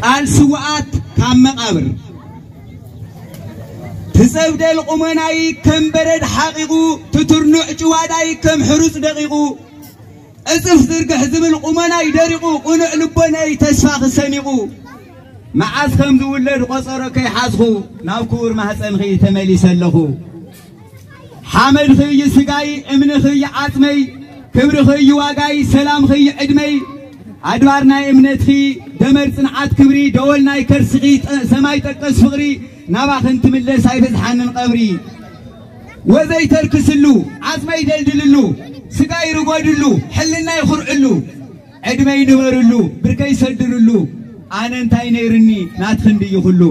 ቃል ስውዓት ካብ መቃብር ትፀብደል ቁመናይ ከም በረድ ሓቂቑ ትትርኑዕ ጭዋዳይ ከም ሕሩፅ ደቂቑ እፅፍ ዝርግሕ ዝብል ቁመናይ ደሪቑ ቁኑዕ ልቦነይ ተስፋ ክሰኒቑ መዓዝ ከም ዝውለድ ቆፀሮ ከይሓዝኹ ናብ ክቡር ማህፀንኺ ተመሊሰ ኣለኹ ሓመድ ኽይ ስጋይ እምኒ ኽይ ዓፅመይ ክብሪ ኽይ ዋጋይ ሰላም ኽይ ዕድመይ ኣድባር ናይ እምነትኺ ደመር ጽንዓት ክብሪ ደወል ናይ ከርስኺ ሰማይ ጠቀስ ፍቕሪ ናባኽን ትምለስ ኣይበዝሓንን ቀብሪ ወዘይ ተርክስሉ ዓፅመይ ደልድልሉ ስጋይ ርጎድሉ ሕልናይ ኹርዕሉ ዕድመይ ንበርሉ ብርከይ ሰድርሉ ኣነ እንታይ ነይርኒ ናትኽንዲ ይኹሉ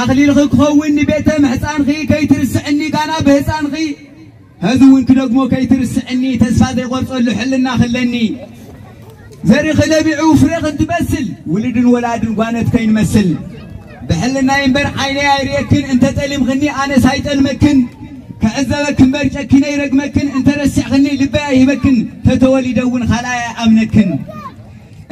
ኣኽሊልኺ ክኸውን ንቤተ ምሕፃንኺ ከይትርስዕኒ ጋና ብህፃንኺ ህዚ እውን ክደግሞ ከይትርስዕኒ ተስፋ ዘይቆርፀሉ ሕልና ክለኒ فريق دبيعو فريق تبسل. ولد ولاد قانت كينمثل بحلنا ينبر عيني عريكن انت تألم غني أنا سايت المكن كعذبكن برجكن يرقمكن انت رسع غني لباي يبكن تتولي دون خلايا امنكن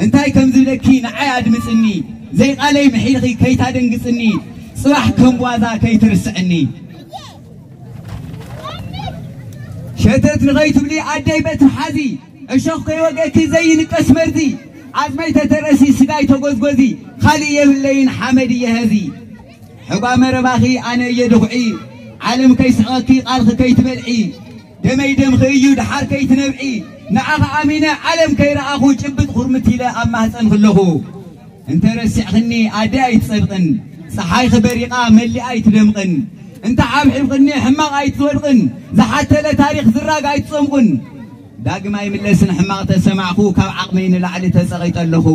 انت هاي كم زبلكي نعي مسني زي قالي محيخي كي تدنقصني صباح كم واذا كي ترسعني شتت نغيت بلي عدي بيت حزي እሾኽ ከይወገኪ ዘይንቀስ መርዚ ዓፅመይ ተተረሲ ስጋይ ተጎዝጎዚ ካሊእ የብለይን ሓመድ እየህዚ ሕጓ መረባኺ ኣነ እየ ድኹዒ ዓለም ከይስሕቐኪ ቓልኺ ከይትበልዒ ደመይ ደምኺ እዩ ድሓር ከይትነብዒ ንዓኸ ኣሚነ ዓለም ከይረኣኹ ጭብጥ ኹርምት ኢለ ኣብ ማህፀን ክለኹ እንተረሲዕኽኒ ኣደ ኣይትጸድቕን ፀሓይ ኽበሪቓ መሊኣ ኣይትደምቕን እንተ ሓብሒብኽኒ ሕማቕ ኣይትወድቕን ዝሓተለ ታሪክ ዝራግ ኣይትፀምቁን ዳግም ኣይምለስን ሕማቕ ተሰማዕኹ ካብ ዓቕመይ ንላዕሊ ተፀቒጠ ኣለኹ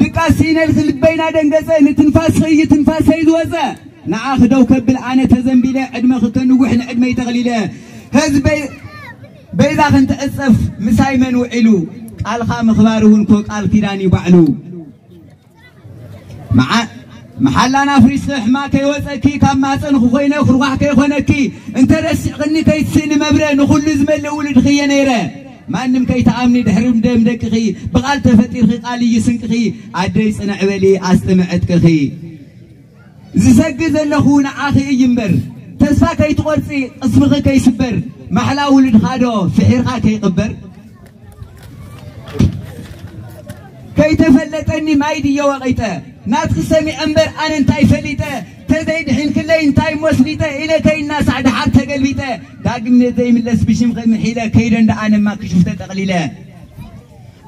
ድቃስ ሲነልክ ልበይና ደንገፀ ንትንፋስ ኸይ ትንፋሰይ ዝወፀ ንዓ ክደው ከብል ኣነ ተዘንቢለ ዕድመ ክከንውሕ ንዕድመይ ተቕሊለ ህዝቢ በይዛ ክንትዕፀፍ ምሳይ መን ውዒሉ ቃልኻ ምኽባር እውን ኮ ቃል ኪዳን ይባዕሉ መሓላና ፍሪስኺ ሕማ ከይወፀኪ ካብ ማፀንኹ ኮይነ ክርጓሕ ከይኮነኪ እንተረሲዕኽኒ ከይትስእኒ መብረ ንኹሉ ዝመልእ ውልድኺ እየ ነይረ ማንም ከይተኣምኒ ድሕሪ ደም ደቅኺ ብቓል ተፈጢርኺ ቃል እዩ ስንቅኺ ኣደይ ፅንዕ በሊ ኣስጥምዐትክኺ ዝሰግድ ዘለኹ ንዓኺ እዩ እምበር ተስፋ ከይትቖርፂ ቅስምኺ ከይስበር ማሕላ ውልድኻ ዶ ፍሒርኻ ከይቕበር ከይተፈለጠኒ ማይ ድየ ወቒጠ ናትክ ሰሚዐ እምበር ኣነ እንታይ ፈሊጠ ተዘይድሒን ክለይ እንታይ ሞስሊጠ ኢለ ከይናሳዕ ድሓር ተገልቢጠ ዳግም ዘይምለስ ብሽም ምሒለ ከይደ እንዳኣነማ ክሽፍተ ጠቕሊለ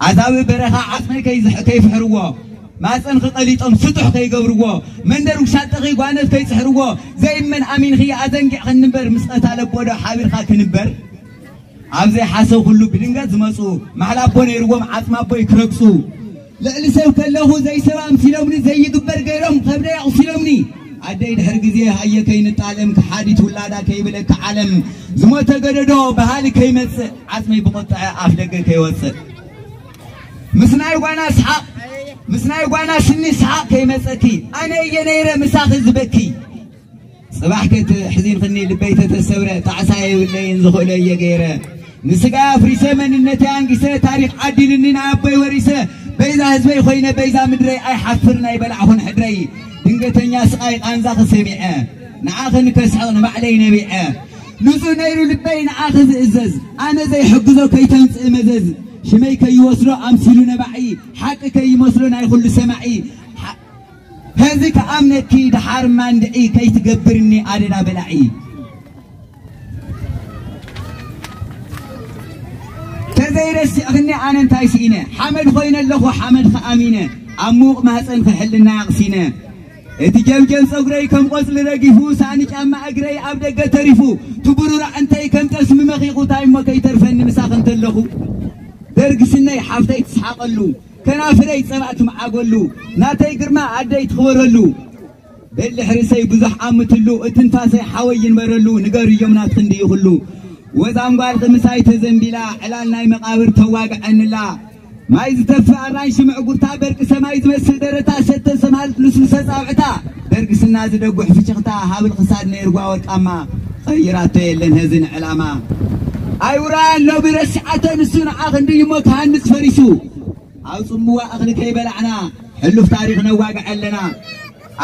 ዓዛቢ በረኻ ዓፅመይ ከይፍሕርዎ ማፀንኺ ቀሊጦም ስጡሕ ከይገብርዎ መንደር ውሻጠኺ ጓነት ከይፅሕርዎ ዘይመን ኣሚንኺ ኣዘንጊዕ ክንበር ምስ ቀታለ ቦዶ ሓቢርካ ክንበር ኣብዘይ ሓሰብ ኩሉ ብድንገት ዝመፁ ማሕላ ኣቦ ነይርዎም ዓፅማ ኣቦይ ክረግፁ ልዕሊ ሰብ ከለኹ ዘይሰብ ኣምሲሎምኒ ዘይግበር ገይሮም ከብደይ ኣቕሲሎምኒ ኣደይ ድሕሪ ግዜ ሃየ ከይንጣለም ክሓዲት ውላዳ ከይብለካ ዓለም ዝሞተ ገደዶ ባህሊ ከይመፅእ ዓፅመይ ብቆጥዐ ኣፍ ደገ ከይወፅእ ምስ ናይ ጓና ስሓቕ ምስ ናይ ጓና ስኒ ስሓቕ ከይመፀኪ ኣነ እየ ነይረ ምሳኺ ዝበኪ ጽባሕ ከትሕዚንክኒ ልበይ ተተሰብረ ጣዕሳ የብለይን ዝኽእሎ እየ ገይረ ንስጋ ኣፍሪሰ መንነተይ ኣንጊሰ ታሪክ ዓዲልኒ ናይ ኣቦይ ወሪሰ በይዛ ህዝበይ ኮይነ በይዛ ምድረይ ኣይሓፍር ናይ በላዕኹን ሕድረይ ድንገተኛ ስቃይ ቃንዛ ክሰሚዐ ንዓኸ ንከስሕቕ ንባዕለይ ነቢዐ ንጹህ ነይሩ ልበይ ንዓኸ ዝእዘዝ ኣነ ዘይሕግዞ ከይተምፅእ መዘዝ ሽመይ ከይወስዶ ኣምሲሉ ነባዒ ሓቂ ከይመስሎ ናይ ኩሉ ሰማዒ هذي كأمنك دحار ماندعي كي تقبرني أدنا بلعي ዘይረሲ እኽኒ ኣነ እንታይ ስኢነ ሓመድ ኮይነ ኣለኹ ሓመድ ከኣሚነ ኣብ ሙቕ ማህፀን ክሕልና ኣቕሲነ እቲ ጀብጀብ ፀጉረይ ከም ቆፅሊ ረጊፉ ሳእኒ ጫማ እግረይ ኣብ ደገ ተሪፉ ትብሩራ እንተይ ከም ጠስሚ መኺኹ እንታይ እሞ ከይተርፈኒ ምሳኽ እንተለኹ ደርግስነይ ሓፍተይ ትስሓቐሉ ከናፍለይ ፀባእ ትመዓገሉ ናተይ ግርማ ኣደይ ትኽበረሉ በሊሕ ርእሰይ ብዙሕ ኣምትሉ እትንፋሰይ ሓወይ ይንበረሉ ንገርዮም ናትክንዲ ይኽሉ ወዛም ጓልቂ ምሳይ ተዘንቢላ ዕላል ናይ መቃብር ተዋግዐንላ ማይ ዝተፍእ ኣራንሺ ምዕጉርታ በርቂ ሰማይ ዝመስል ደረታ ሰተ ሰማልት ልስልሰ ፃውዕታ ደርግስና ዝደጉሕ ፍሽኽታ ሃብል ክሳድ ነይርጓ ወርቃማ ቀይራቶ የለን ህዝን ዕላማ ኣይውራን ሎቢ ረሲዓተ ንሱ ንዓ ክንዲ እሞ ክሃንፅ ፈሪሱ ኣብ ፅምዋ እኽሊ ከይበላዕና ሕሉፍ ታሪክ ነዋግዕ ኣለና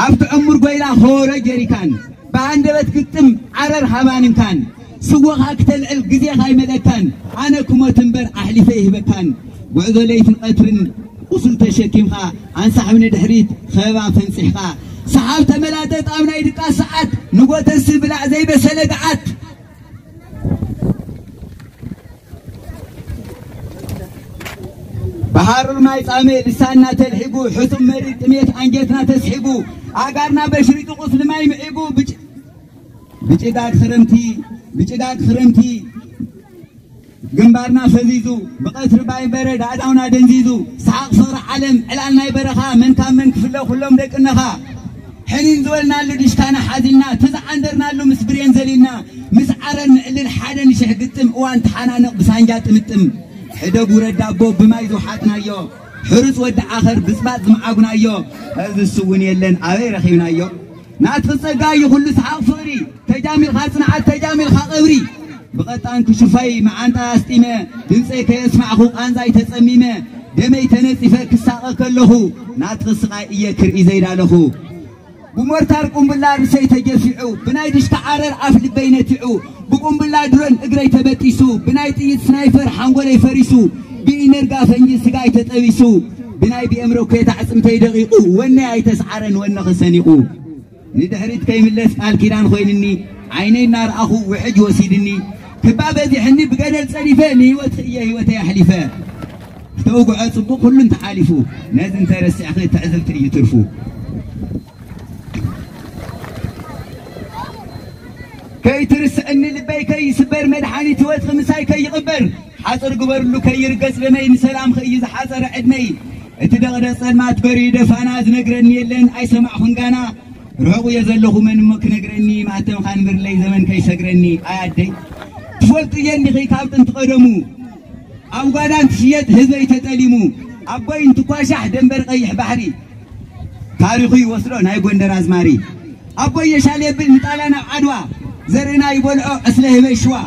ኣብቲ ዕሙር ጎይላ ሆረ ጀሪካን ብኣንደበት ግጥም ዓረር ሃባንንካን سوغ هاكتن القزي هاي مدكان أنا كما تنبر أحلي فيه بكان. وعذو ليت قتر وصل تشكيمها عن صاحبنا دحريت خيبا فنسحها صحاب تملاتت أمنا يدقى ساعات نقوة تنسل بلا زي بسنة دعات بحر الماي صامي لساننا تلحقو حسن مريد تميت أنجتنا تسحبو أقارنا بشريط غسل ماي معبو بج بجدار خرمتي. بجداد خرمتي جنبارنا فزيزو بقصر باي برد عداونا دنزيزو سحاق صور علم علالنا يبرخا من كان من كفلو كلهم ديك النخا حنين زولنا اللي دشتانا حازلنا تزعندرنا اللي مسبرين زلينا مسعرن اللي الحاجة نشح قتم وانت حنانق بسانجات متم حدب ورد أبو بما يزو حاتنا يو حرس ود آخر بسبات معاقنا يو هذا السوون يلن أبي رخينا يو ناتفصقا يخلو سحاق صوري تجامل خاصنا على تجامل خاقوري بقطان كشفاي مع أنت أستيمة. دنسي كيسمع خوق أنزاي تسميمة دمي تنسفة كساقا كله. ناتفصقا إيكر إزيدا له بمرتار قم بالله رسي تجفعو. بناي دش تعارر عف لبين تعو بقم بالله درن إقري تبتيسو. بناي تيد سنايفر حنقول فريسو. بإنرقا فنجي سقاي تتأويسو بناي بأمرو كيتا عصم تيدقيقو وني اي تسعرن ون خسنيقو ندحريت كي ملس قال كيران خوينني. عيني النار أخو وحج وسيدني. كبابة ذي حني بقدر تصريفة نيوت إيا هيوت يا حليفة. توقع صبو كلن تعالفو نازن ترسي أخي تعزل تري ترفو. كي ترسأني لبي كي يسبر مدحاني توت خمساي كي يغبر حصر قبر له كي يرقص لمين؟ سلام خي حصر عدني اتدغد صلمات بريدة فانا نقرني لين أي سمع خنقانا. رهو يزلخو من مك نقرني ما تم خان بر لي زمن كي سقرني ايادي تفولت يني خي كابتن تقدمو أو قادان تشيد هزبي تتلمو أبوي انتو كواشح دنبر قيح بحري تاريخي وصلون هاي قندر ازماري أبوي يشالي بالمطالنا عدوى زرنا يبلعو أسله بيشوا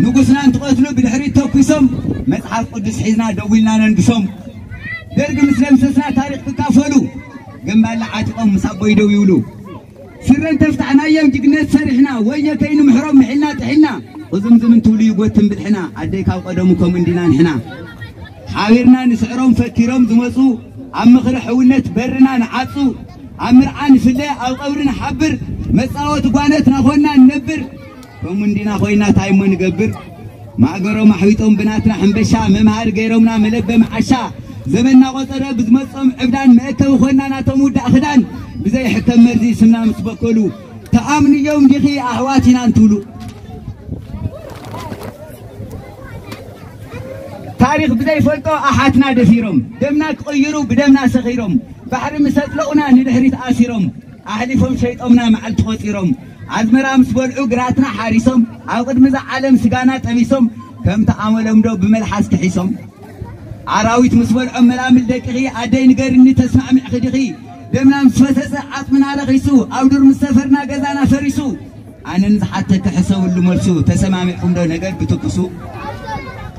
نقصنا نتقتلوا بالحريت توكسهم مصحف قدس حزنا دويلنا ننقسهم درق مسلم سسنا جنبال عاتقهم مصابوا يدو يولو سرا تفتحنا يوم جقنا سرحنا ويا كينو محرم محلنا تحلنا وزمزم تولي يقوتن بالحنا عديك أو قدمكم من دينان حنا حاورنا نسعرهم فكرهم زمسو عم غرح ونت برنا نعصو عم رعان فلا أو قبرنا حبر مساوات قانتنا خونا ننبر. كم دينا خوينا تايمون نقبر ما قروا محويتهم بناتنا حنبشا. ممهار غيرهمنا ملبة معشا زمننا قصر بزمصم عبدان مأكو خنا ناتمو داخدان بزي حكم مرزي سمنا مسبكولو تأمن يوم دخي أهواتنا انتولو تاريخ بزي فلتو أحاتنا دفيرم دمنا قيرو بدمنا سخيرم بحر مسطلقنا ندهريت آسيرم أهدفهم شيط أمنا مع التخوتيرم عزمرا مسبولعو قراتنا حاريسم عقد مزا عالم سقانا تميسم كم تعاملهم دو بملحس تحيسم ዓራዊት ምስ ወድዖም መላምል ደቂኺ ኣደይ ንገርኒ ተስማዕምዕ ክድኺ ደምና ምስ ፈሰሰ ዓጥምና ለኺሱ ኣብ ዱር ምስ ሰፈርና ገዛና ፈሪሱ ኣነ ንዝሓተ ክሕሰብሉ መልሱ ተሰማሚዕኩም ዶ ነገር ብትኩሱ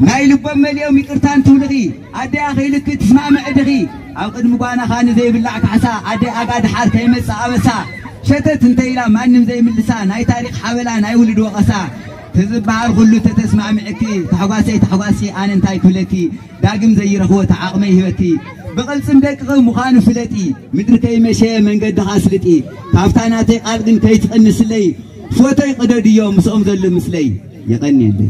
ናይ ልቦም መሊኦም ይቅርታን ትውልኺ ኣደያ ኸይልክ ትስማዕምዕ ድኺ ኣብ ቅድሚ ጓናኻ ንዘይብላዕ ካሕሳ ኣደይ ኣጋ ድሓር ከይመፅእ ኣበሳ ሸተት እንተኢላ ማንም ዘይምልሳ ናይ ታሪክ ሓበላ ናይ ውልድ ወቐሳ تزبعر كل تتسمع معكي تحواسي تحواسي أنا انتاي كلتي داقم زي رخوة عقمي هوتي بقلصم غو مخانو فلتي مدر كي مشي من قد غاسلتي تافتاناتي قلقن كي تقنس لي فوتي قدر يوم سأم ذل مسلي يقني لي